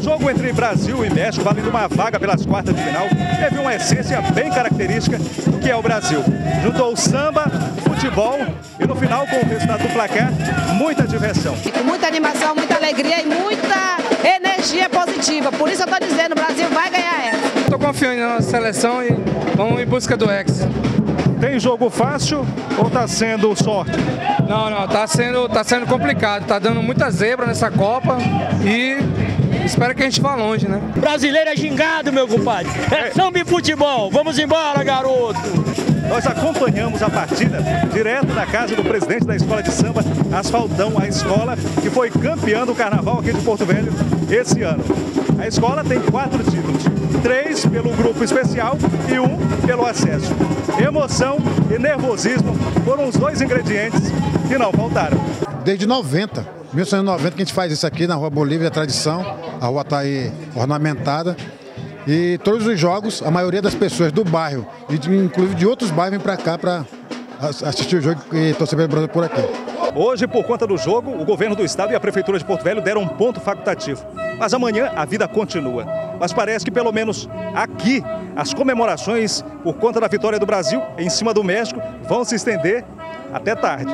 O jogo entre Brasil e México, valendo uma vaga pelas quartas de final, teve uma essência bem característica do que é o Brasil. Juntou samba, futebol e no final, com o resultado do placar, muita diversão. Com muita animação, muita alegria e muita energia positiva. Por isso eu estou dizendo, o Brasil vai ganhar essa. Estou confiando na seleção e vamos em busca do ex. Tem jogo fácil ou está sendo sorte? Não, não, está sendo, tá sendo complicado. Está dando muita zebra nessa Copa e espero que a gente vá longe, né? Brasileiro é gingado, meu compadre. É samba e futebol. Vamos embora, garoto. Nós acompanhamos a partida direto da casa do presidente da escola de samba, Asfaltão, a escola que foi campeã do carnaval aqui de Porto Velho esse ano. A escola tem quatro títulos, três pelo grupo especial e um pelo acesso. Emoção e nervosismo foram os dois ingredientes que não faltaram. Desde 90, 1990 que a gente faz isso aqui na Rua Bolívia, a tradição, a rua está aí ornamentada. E todos os jogos, a maioria das pessoas do bairro, e inclusive de outros bairros, vem para cá para assistir o jogo e torcer pelo Brasil por aqui. Hoje, por conta do jogo, o governo do estado e a prefeitura de Porto Velho deram um ponto facultativo. Mas amanhã a vida continua. Mas parece que pelo menos aqui as comemorações por conta da vitória do Brasil em cima do México vão se estender até tarde.